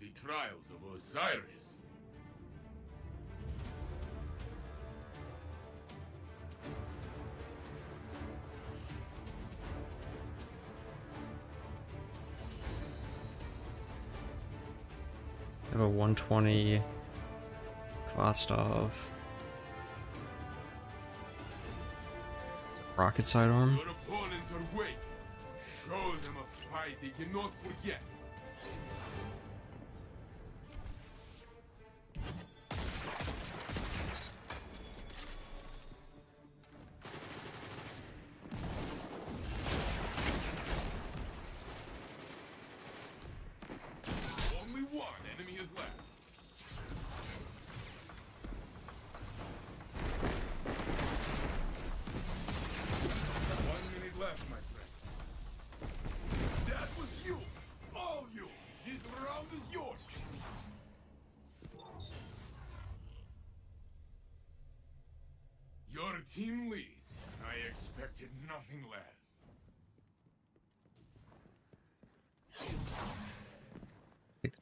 the trials of Osiris. Have a 120 Kvostov. Rocket sidearm. Your opponents are waiting. Show them a fight they cannot forget.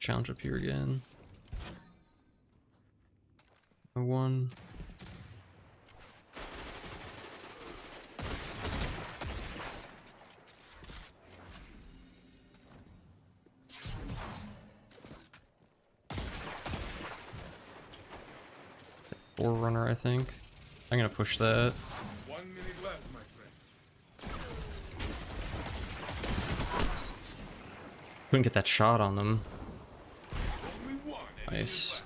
Challenge up here again. A one. Forerunner, I think. I'm gonna push that. One minute left, my friend. Couldn't get that shot on them. Nice.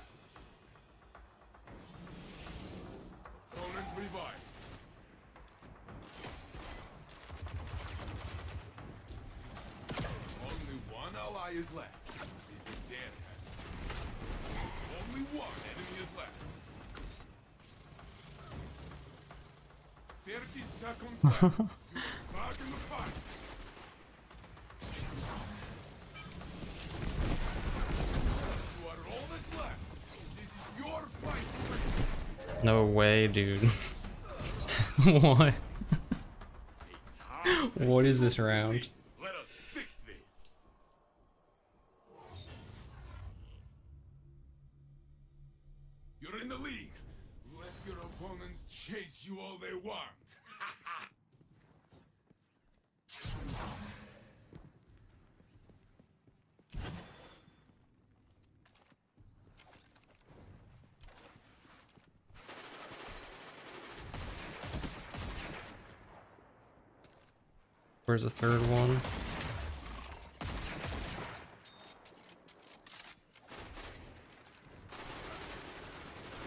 Chase you all they want. Where's the third one?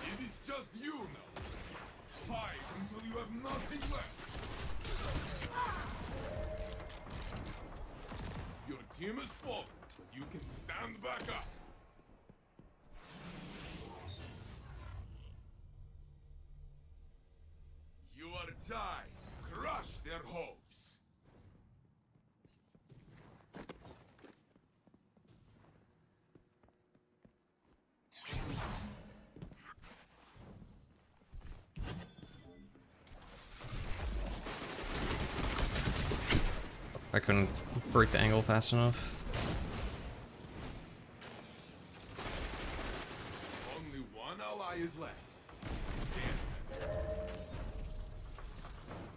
It is just you now. Fight until you have nothing left. Your team is fallen, but you can stand back up. You are tied. Crush their hopes. I couldn't break the angle fast enough. Only one ally is left.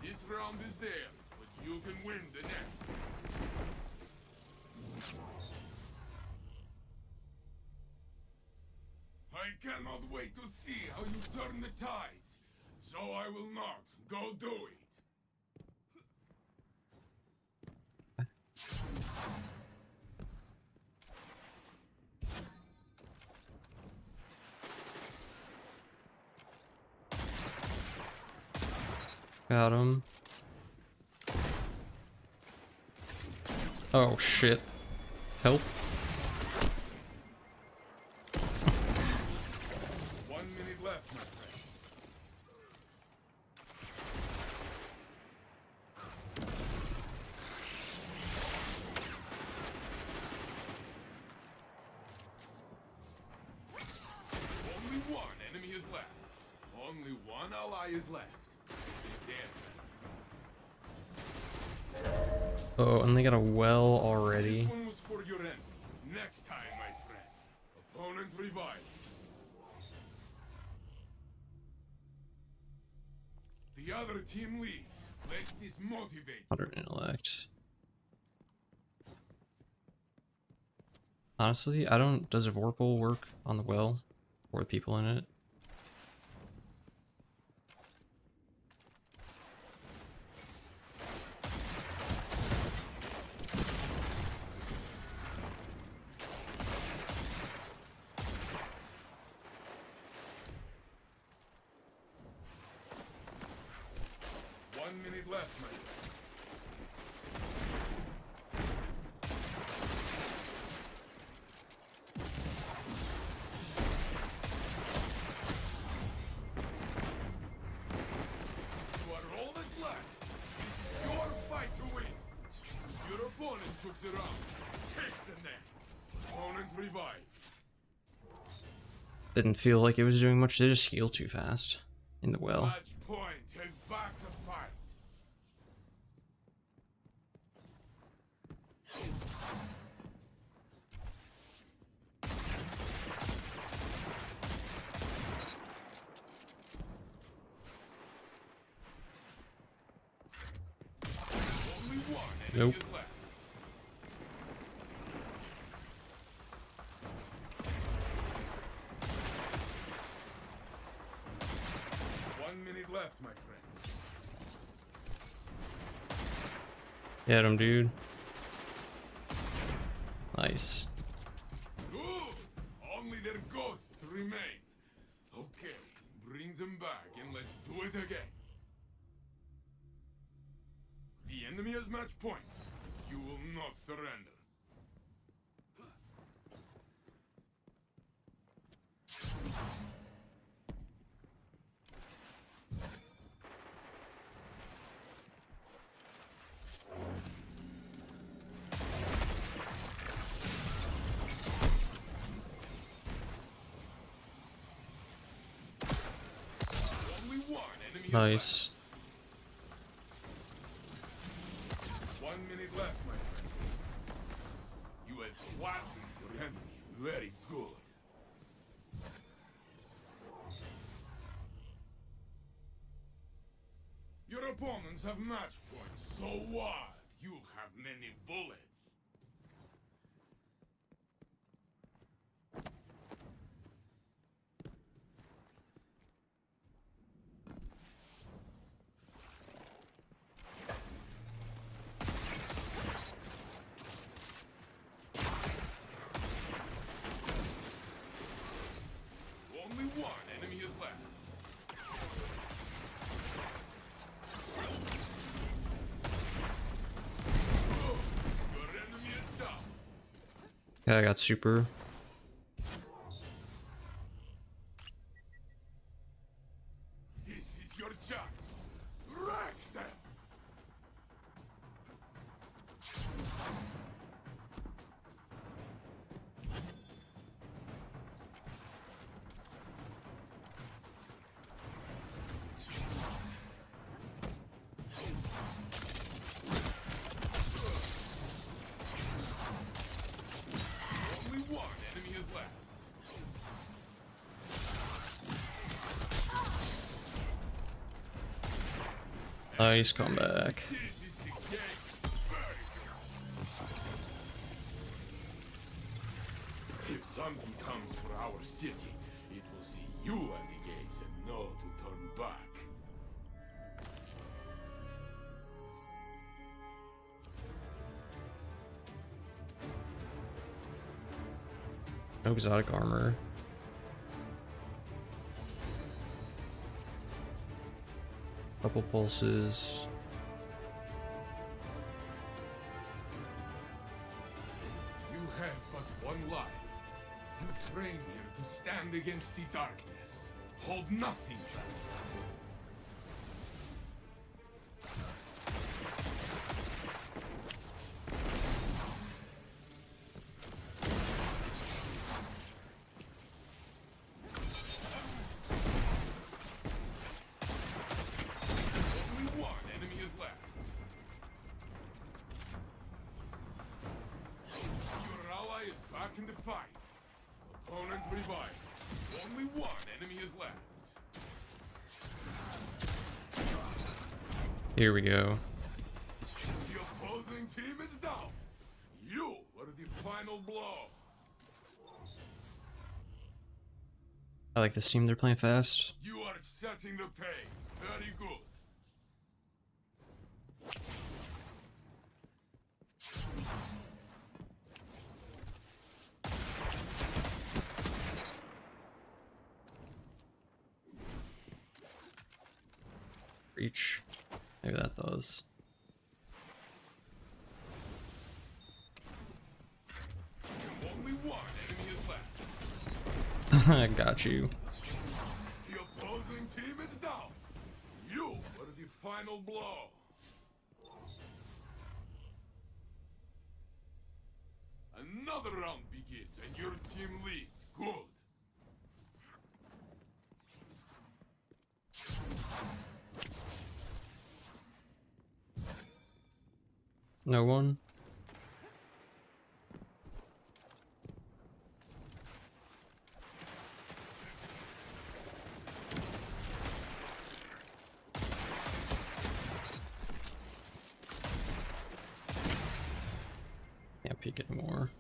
This round is but you can win the next. I cannot wait to see how you turn the tides, so I will not go do it. Got him. Oh shit. Help. One minute left, my friend. Only one enemy is left. Only one ally is left. Damn. Oh, and they got a well already. This one was for your end. Next time, my friend. revived. The other team. Let this motivate. 100 intellect. Honestly, I don't. Does a Vorpal work on the well or the people in it? One minute left, my friend. You are all that's left. This is your fight to win. Your opponent took the round. Takes the. Opponent revived. Didn't feel like it was doing much. They just heal too fast in the well. Match point. Take back the fight. Only one enemy Nope. is left. One minute left, my friend. Get him, dude. Nice. Good. Only their ghosts remain. Okay, bring them back and let's do it again. The enemy has match point. You will not surrender. Nice. One minute left, my friend. You have flattened your enemy. Very good. Your opponents have match points, so what? You have many bullets. Only one enemy is left. Oh, your enemy is down. Okay, I got super. Nice comeback. This is the game. Very good. If something comes for our city, it will see you at the gates and know to turn back. Oh, no exotic armor. Couple pulses. You have but one life. You train here to stand against the darkness. Hold nothing back. In the fight. Opponent revived. Only one enemy is left. Here we go. The opposing team is down. You are the final blow. I like this team. They're playing fast. You are setting the pace. Very good. Reach. Maybe that does. Only one enemy is left. You. The opposing team is down. You are the final blow. Another round begins and your team leads. Good. No one. Can't peek anymore.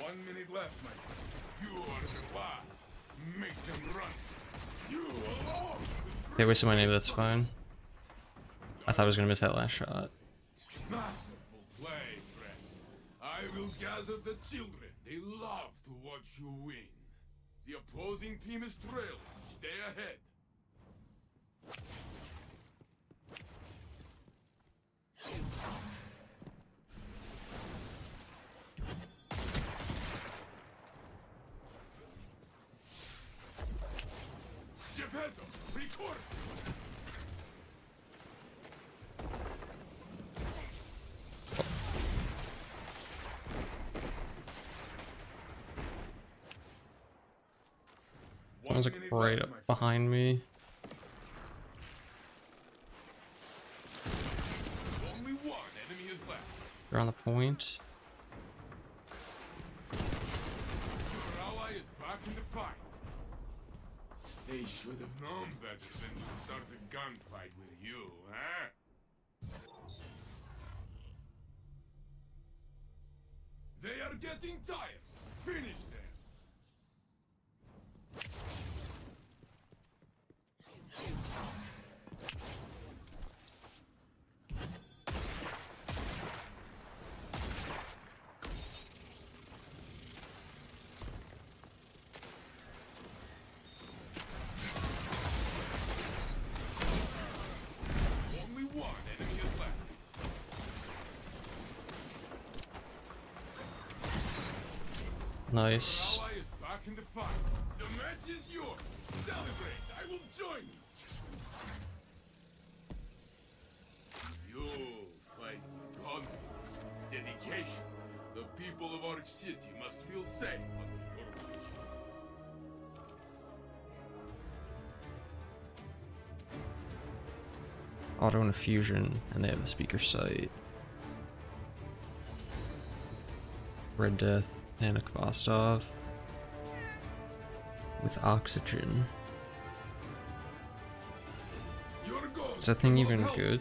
One minute left, my friend. You are the last. Make them run. You alone. Okay, wasted my name, that's fine. I thought I was gonna miss that last shot. Masterful play, friend. I will gather the children. They love to watch you win. The opposing team is. Stay ahead. One Someone's like right up behind me. They're on the point. They should have known better than to start a gunfight with you, huh? They are getting tired. Finish them. Only one enemy is left. Nice. Ally is back in the fight. The match is yours. Celebrate. I will join you. You fight with confidence, dedication. The people of our city must feel safe under your. Auto infusion, and they have the speaker sight. Red Death and a Kvostov. With oxygen. Is that thing even good?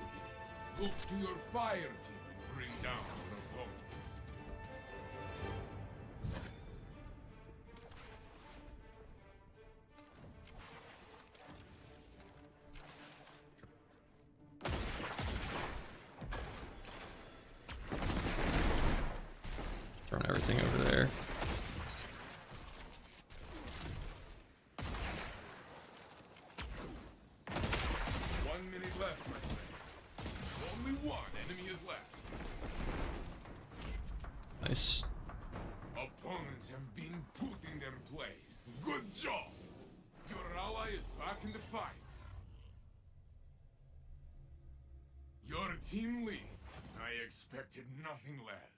nothing less.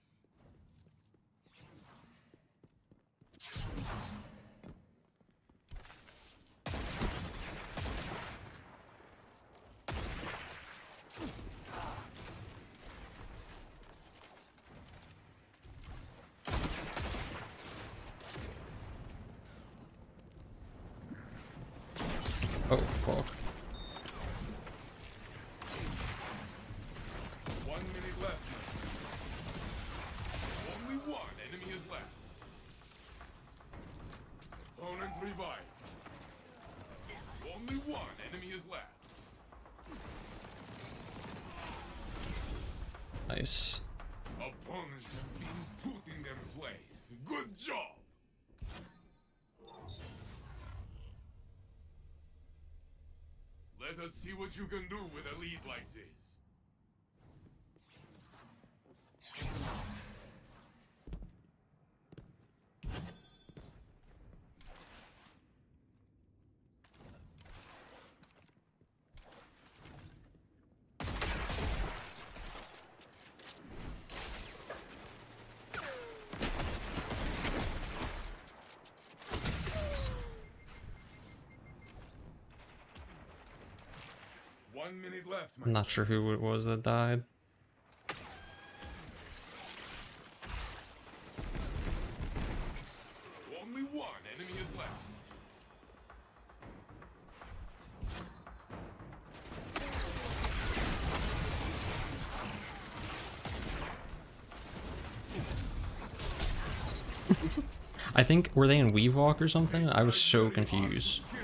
Oh, fuck. Nice. Opponents have been put in their place. Good job. Let us see what you can do with a lead like this. One minute left, my I'm not sure who it was that died. Only one enemy is left. I think were they in Weave Walk or something? I was so confused Kill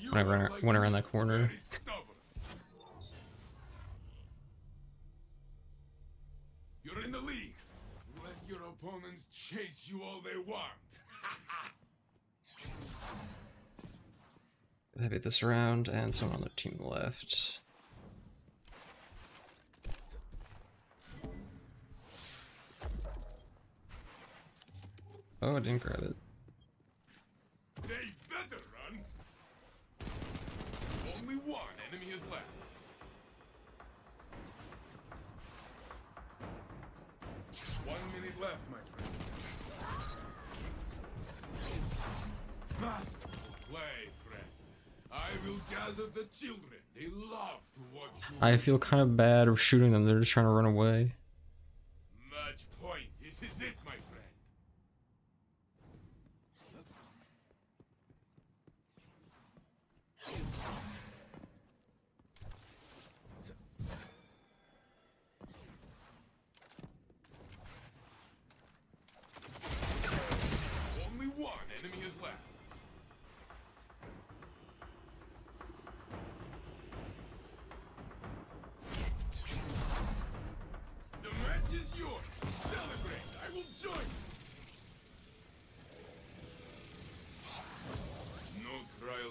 you, but when I ran, went around that corner. very stubborn. You're in the league. Let your opponents chase you all they want. I beat this round and someone on the team left. Oh, I didn't grab it. They better run. Only one enemy is left. Left, my friend. Play, friend. I will gather the children. They love to watch. I feel kind of bad of shooting them. They're just trying to run away.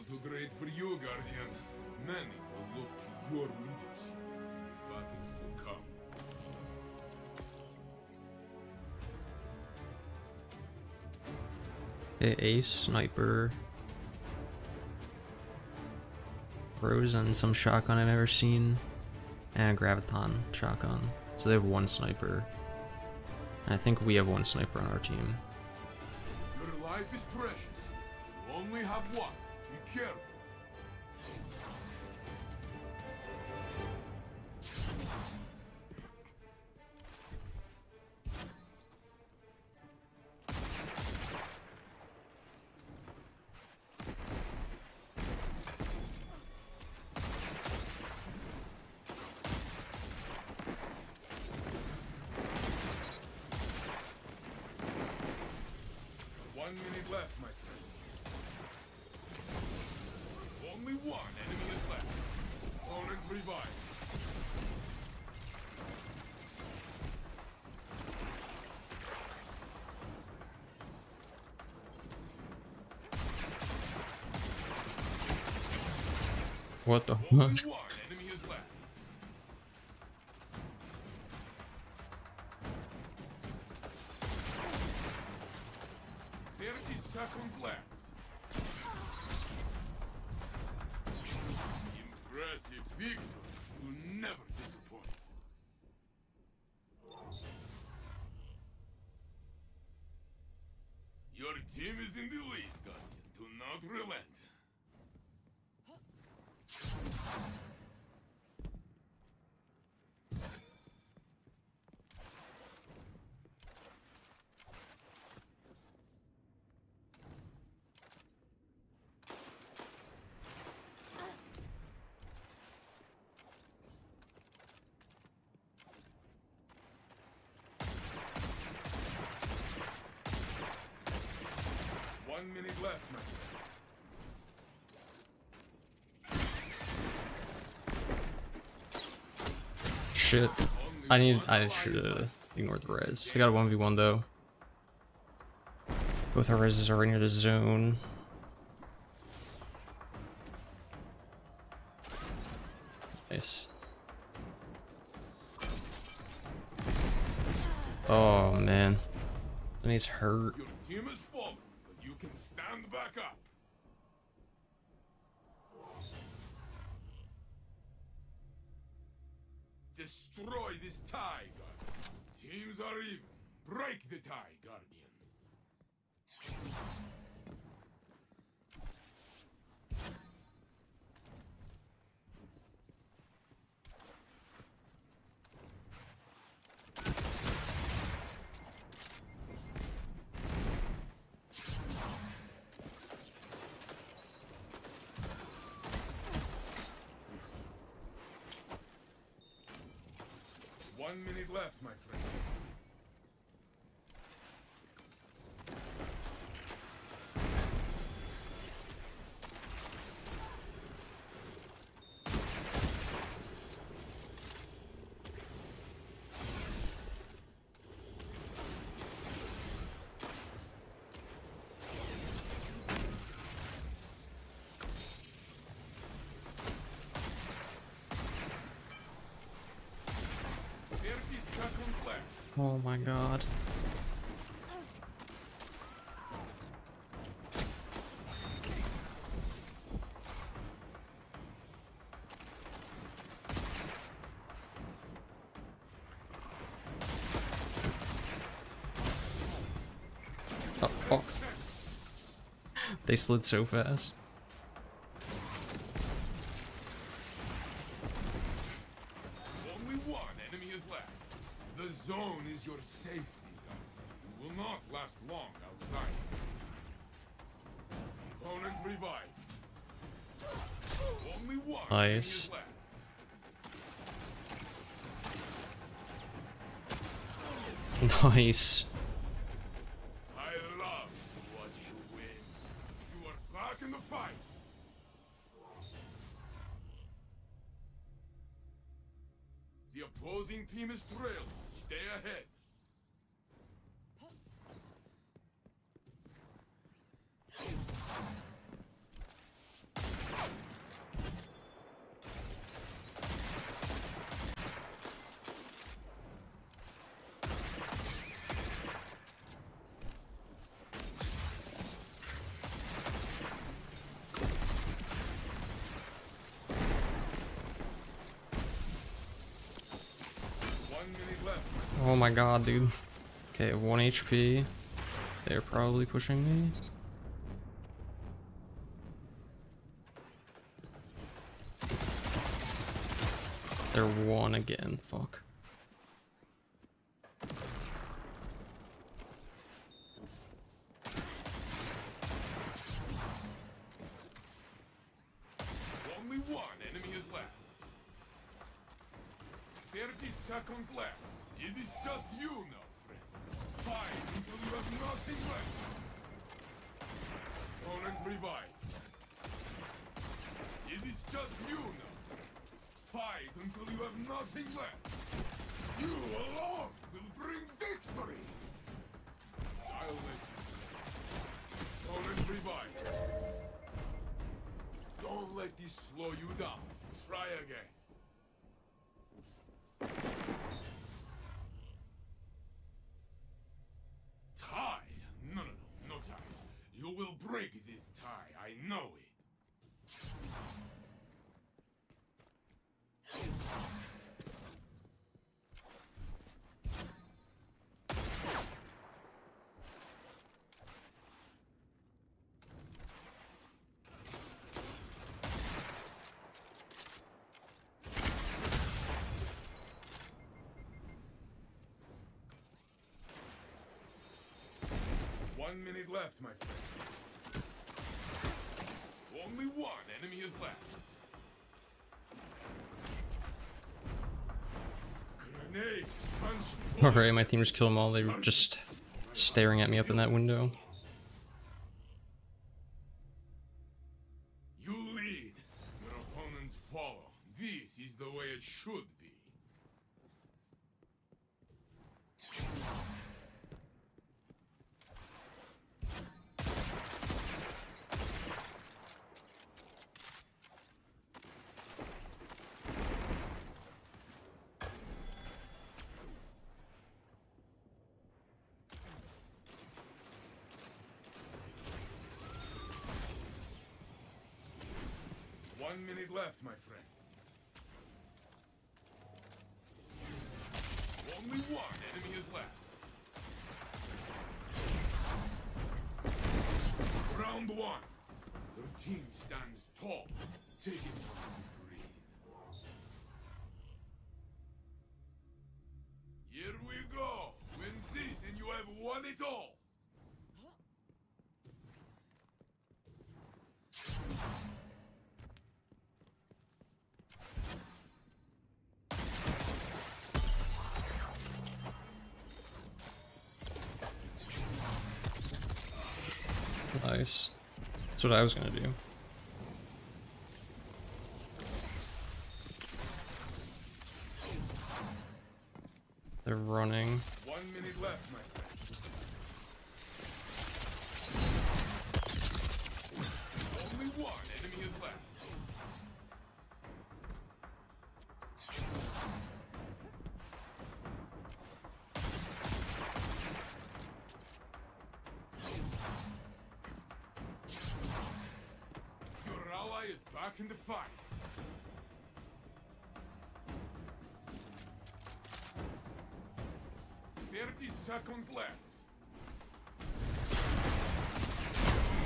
Too great for you, Guardian. Many will look to your leadership in the battles to come. Okay, Ace, Sniper. And some shotgun I've never seen. And a Graviton shotgun. So they have one sniper. And I think we have one sniper on our team. Your life is precious. You only have one. Be careful. You never disappoint. Your team is in the lead, One minute left, my friend. Shit. I need I should uh, ignore the res. I got a 1v1 though. Both our reses are near the zone. Nice. Oh man. and he's hurt. Destroy this tie. Teams are even. Break the tie, Guardian. Minute left, my friend. Thirty seconds left. Oh my god. Oh, fuck. They slid so fast. Nice. Nice. I love to watch you win. You are back in the fight. The opposing team is trailed. Stay ahead. One minute left. Oh my god, dude. Okay, 1 HP. They're probably pushing me. They're one again, fuck. Only one enemy is left. 30 seconds left. It is just you now, friend. Fight until you have nothing left. Opponent revived. It is just you now. Fight until you have nothing left. You alone will bring victory. I'll let you. Opponent revived. Don't let this slow you down. Try again. Tie? No, no, no, no tie. You will break this tie. I know it. One minute left, my friend. Only one enemy is left. Grenade! Punch! Alright, my team just killed them all. They were just staring at me up in that window. Nice. That's what I was gonna do. They're running. One minute left, my friend.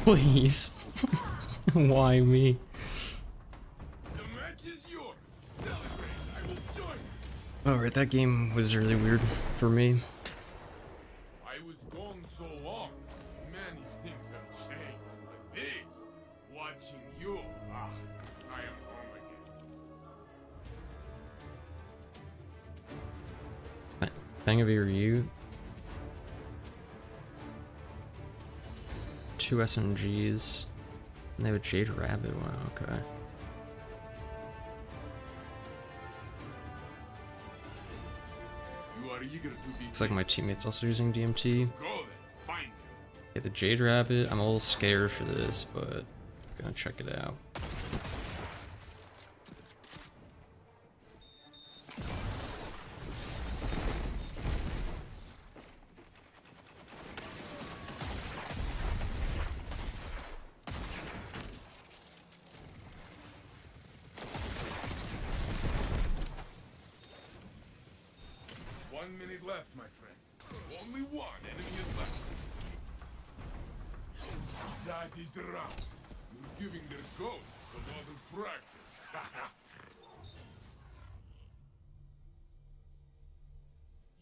Please. Why me? The match is yours. Celebrate. I will join. Alright, that game was really weird for me. I was gone so long. Many things have changed. Like this. Watching you. Ah, I am home again. Bang of Ryu. Two SMGs. And they have a Jade Rabbit. Wow, okay. You are eager to be. Looks like my teammate's also using DMT. Go then. Find him. Yeah, the Jade Rabbit. I'm a little scared for this, but I'm gonna check it out. One minute left, my friend. Only one enemy is left. That is the round. You're giving their ghosts a lot of practice.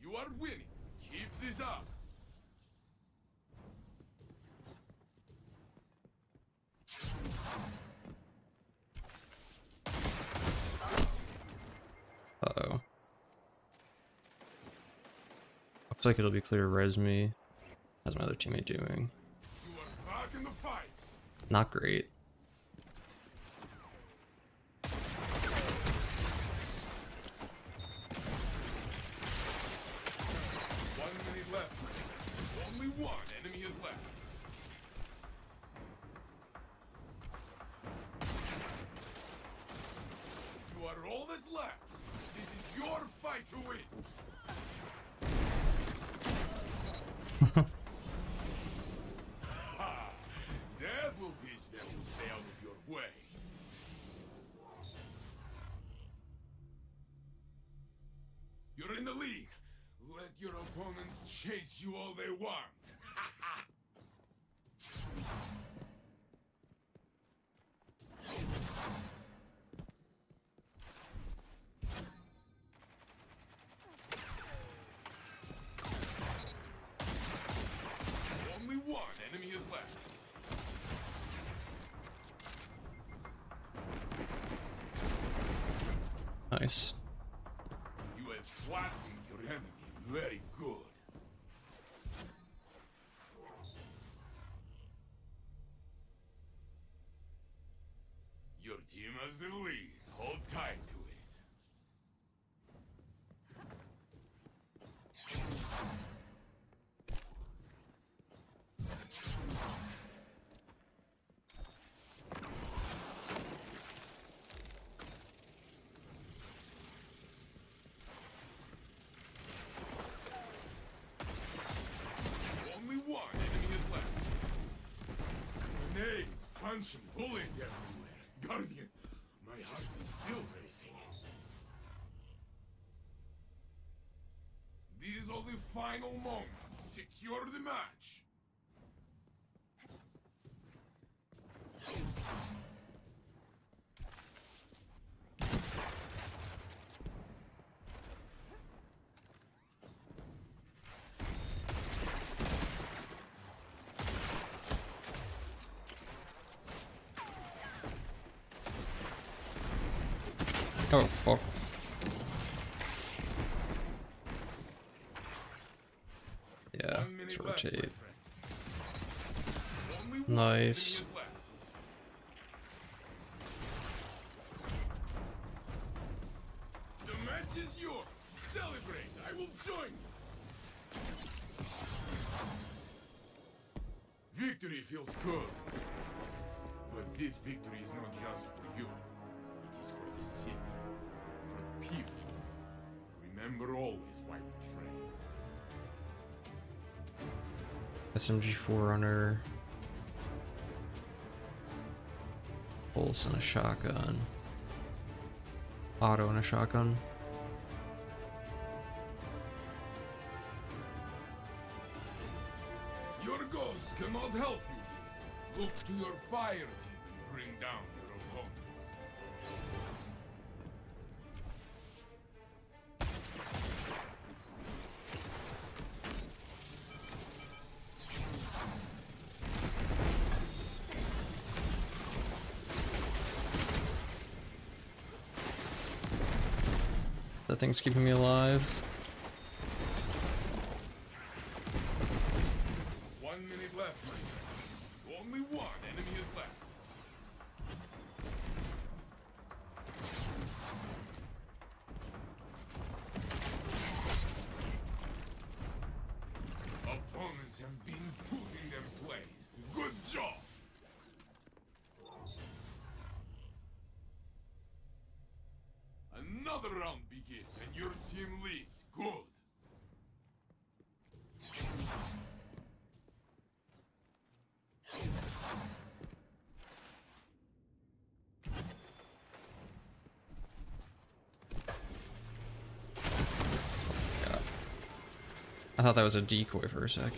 you are winning. Keep this up. Uh oh. Looks like it'll be clear res me. How's my other teammate doing? Not great. One minute left. Only one enemy is left. You are all that's left. This is your fight to win. Ha! that will teach them to stay out of your way. You're the league. Let your opponents chase you all they want. Only one enemy is left. Nice. You have flattened your enemy. Very good. Your team has the lead. Hold tight to it. Only one enemy is bullets everywhere. Guardian, My heart is still racing. These are the final moments. Secure the match. Oh, fuck. Yeah, let's rotate. Nice. The match is yours. Celebrate. I will join you. Victory feels good. But this victory is not just SMG Forerunner. Pulse and a shotgun. Auto and a shotgun. Your ghost cannot help you. Look to your fire team and bring down That thing's keeping me alive. One minute left, my friend. Only one enemy is left. Opponents have been put in their place. Good job! Another round begins and your team leads. Good. God. I thought that was a decoy for a sec.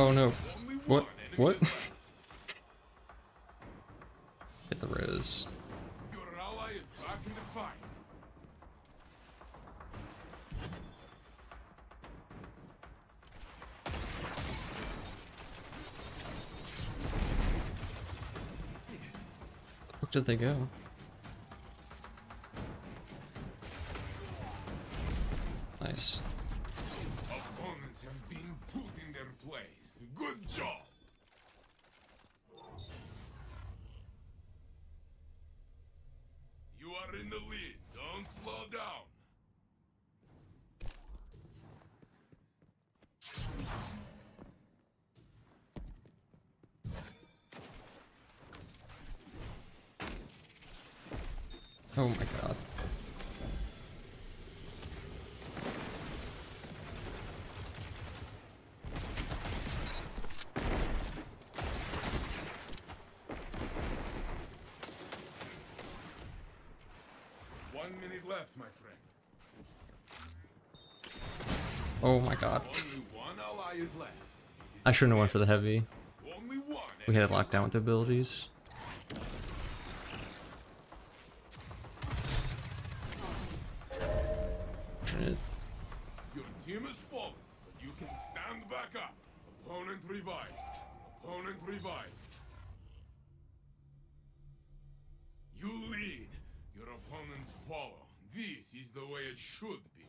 Oh no. What? What? Hit the fight. Where did they go? Nice. Opponents have been put in their place. Good job. You are in the lead. Don't slow down. Oh my god. One minute left, my friend. Oh my god. Only one ally ally is left. I shouldn't have went for the heavy. We had it locked down with the abilities. Your team fallen, but you can stand back up. Opponent revived. Opponent revived. You lead. Your opponents follow. This is the way it should be.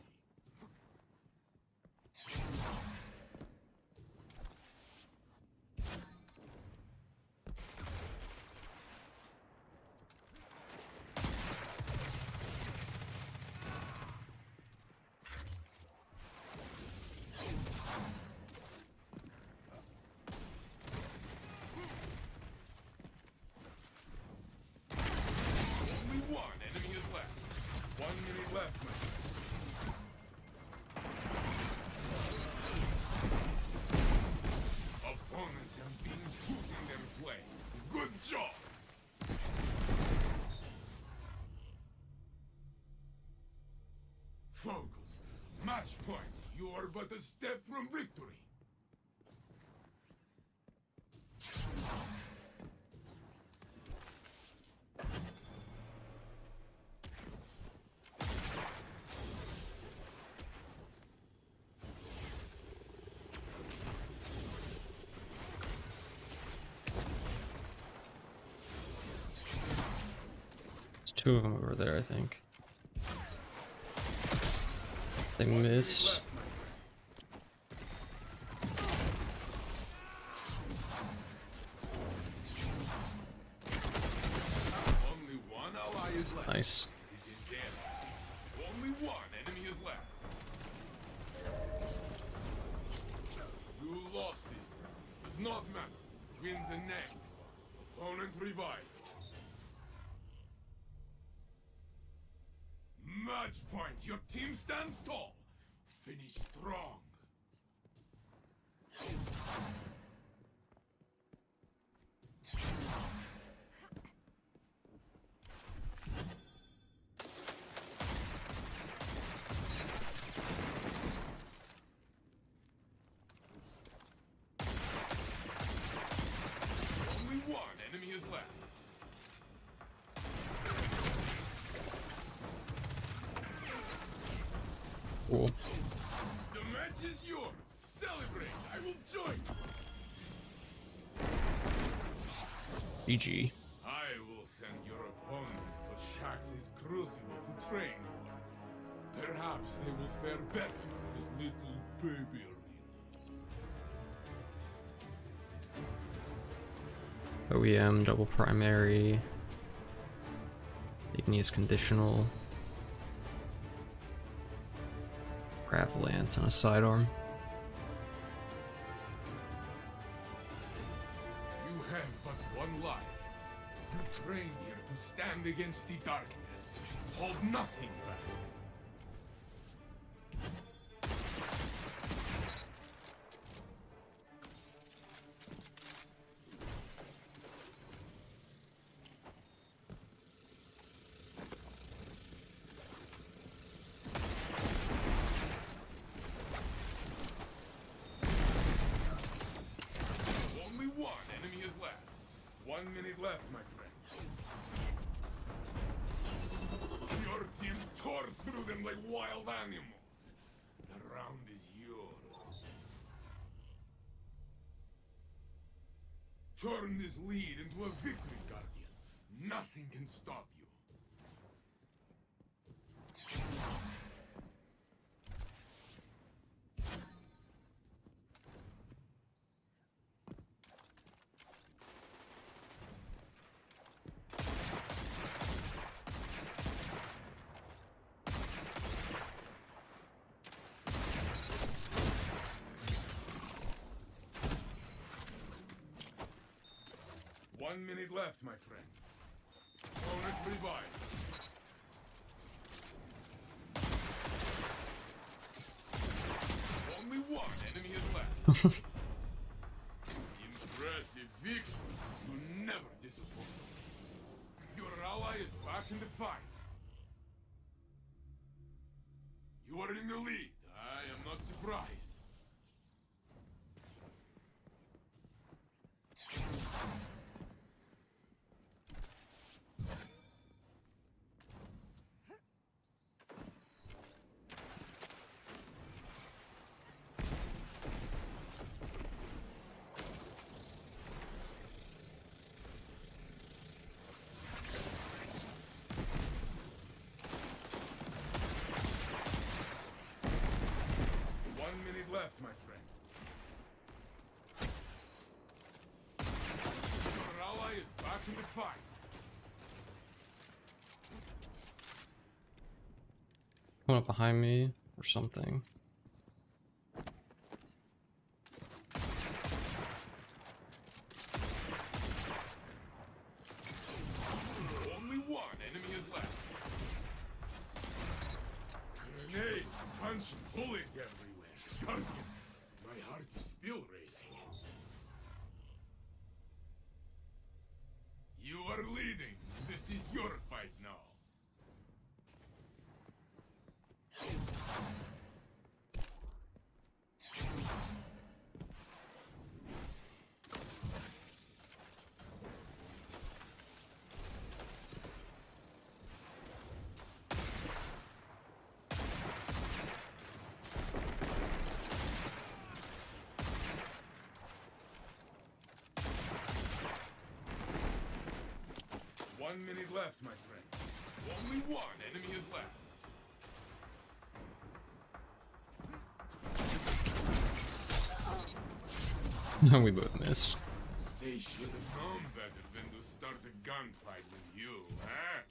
Only one enemy is left. One minute left, man. Opponents have been shooting their play. Good job. Focus. Match point. You are but a step from victory. There's two of them over there, I think. They missed. Nice. Is in there. Only one enemy is left. You lost this round. Does not matter. Wins the next one. Opponent revived. Match point. Your team stands tall. Finish strong. GG. I will send your opponents to Shaxx's crucible to train more. Perhaps they will fare better as little baby arena. OEM, double primary. Igneous conditional. Grav Lance and a sidearm. Here to stand against the darkness. Hold nothing back. Turn this lead into a victory, Guardian. Nothing can stop you. One minute left, my friend. Opponent revived. Only one enemy is left. Impressive victory. You never disappoint. Your ally is back in the fight. You are in the lead. I am not surprised. left, my friend. Your back the fight. Coming up behind me or something. Only one enemy is left. Grenades, punching bullets everywhere. Scorpion, my heart is still racing. You are leading. This is your fight now. One minute left, my friend. Only one enemy is left. we both missed. They should have known better than to start a gunfight with you, huh?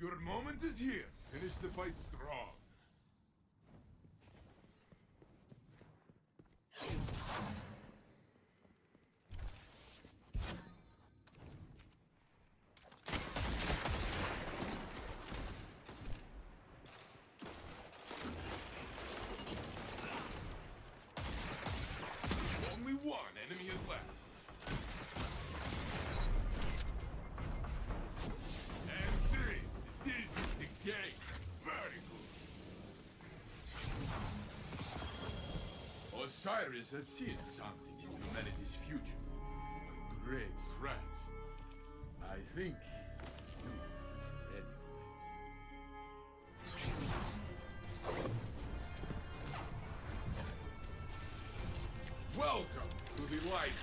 Your moment is here. Finish the fight strong. Only one enemy is left. And three. This is the game. Very Osiris has seen something in humanity's future. A great threat. I think you are ready for it. Welcome to the light.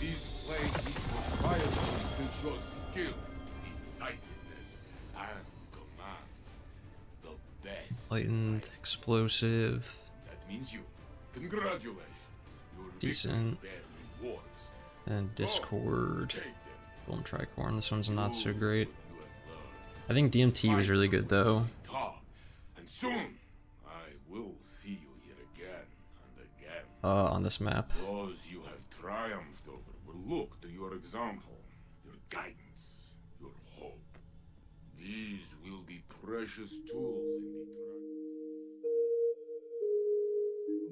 This place is for violence to show skill, decisiveness, and command. The best. Lightened, explosive. You. Congratulations. Your Decent. victories bear rewards. And Discord. Take them. Golden Tricorn. This one's not so great. what you have learned. I think DMT was really good though. And soon, I will see you here again and again. Uh, on this map. Those you have triumphed over will look to your example, your guidance, your hope. These will be precious tools in the trial.